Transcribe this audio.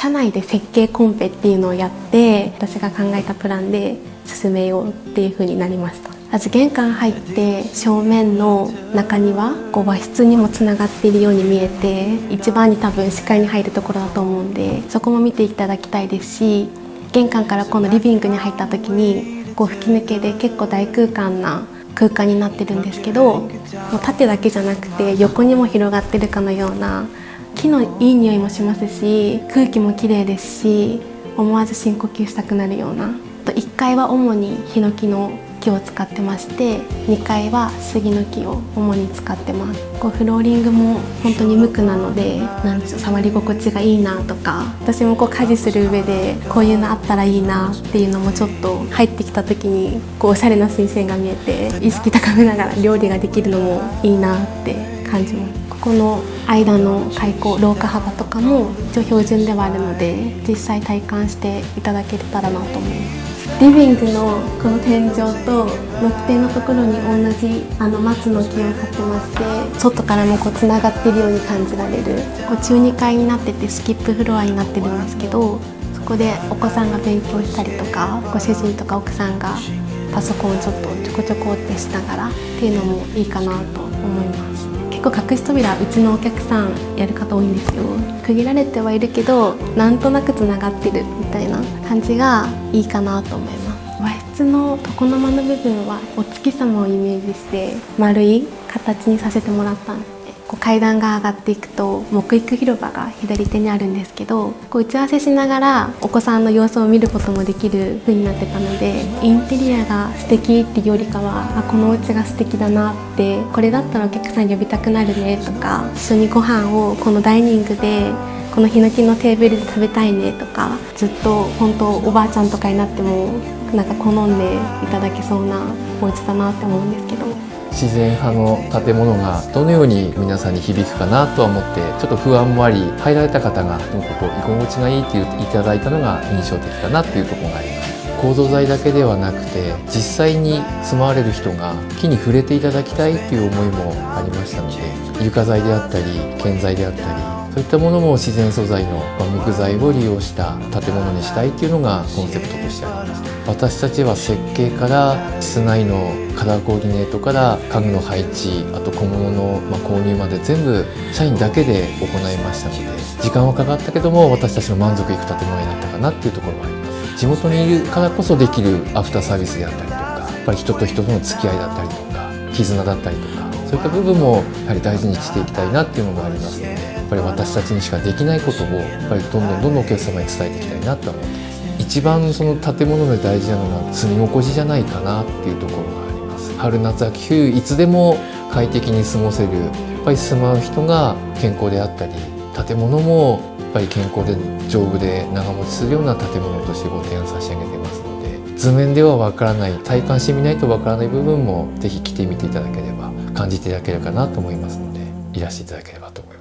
社内で設計コンペっていうのをやって私が考えたプランで進めようっていう風になりました。まず玄関入って正面の中庭こう和室にもつながっているように見えて一番に多分視界に入るところだと思うんでそこも見ていただきたいですし玄関から今度リビングに入った時にこう吹き抜けで結構大空間な空間になってるんですけどもう縦だけじゃなくて横にも広がってるかのような木のいい匂いもしますし空気も綺麗ですし思わず深呼吸したくなるような。1階は主にヒノキの木を使ってまして2階は杉の木を主に使ってます。こうフローリングも本当に無垢なのでなんでしょう触り心地がいいなとか。私もこう家事する上でこういうのあったらいいなっていうのもちょっと入ってきた時にこうおしゃれな水仙が見えて意識高めながら料理ができるのもいいなって感じます。この間の開口廊下幅とかも一応標準ではあるので実際体感していただけたらなと思いますリビングのこの天井と木底のところに同じあの松の木を買ってまして外からもこうつながっているように感じられる。こう中2階になっててスキップフロアになってるんですけどそこでお子さんが勉強したりとかご主人とか奥さんがパソコンをちょっとちょこちょこってしながらっていうのもいいかなと思います。構隠し扉うちのお客さんやる方多いんですよ。区切られてはいるけどなんとなくつながってるみたいな感じがいいかなと思います。和室の床の間の部分はお月様をイメージして丸い形にさせてもらったんです。こう階段が上がっていくと木育広場が左手にあるんですけどこう打ち合わせしながらお子さんの様子を見ることもできる風になってたのでインテリアが素敵っていうよりかはあこのお家が素敵だなってこれだったらお客さん呼びたくなるねとか一緒にご飯をこのダイニングでこのヒノキのテーブルで食べたいねとかずっと本当おばあちゃんとかになってもなんか好んでいただけそうなお家だなって思うんですけど。自然派の建物がどのように皆さんに響くかなとは思ってちょっと不安もあり入られた方がここ居心地がいいって言っていただいたのが印象的かなっていうところがあります。構造材だけではなくて実際に住まわれる人が木に触れていただきたいっていう思いもありましたので床材であったり建材であったりそういったものも自然素材の木材を利用した建物にしたいっていうのがコンセプトとしてあります私たちは設計から室内のカラーコーディネートから家具の配置あと小物の購入まで全部社員だけで行いましたので時間はかかったけども私たちの満足いく建物になったかなっていうところはあります地元にいるからこそできるアフターサービスであったりとかやっぱり人と人との付き合いだったりとか絆だったりとかそういった部分もやはり大事にしていきたいなっていうのもありますのでやっぱり私たちにしかできないことをやっぱりどんどんどんどんお客様に伝えていきたいなと思ってます。一番その建物で大事なのが住み心地じゃないかなっていうところがあります。春夏秋冬いつでも快適に過ごせるやっぱり住まう人が健康であったり建物もやっぱり健康で丈夫で長持ちするような建物としてご提案差し上げてますので図面ではわからない体感してみないとわからない部分も是非来てみていただければ感じていただけるかなと思いますのでいらしていただければと思います。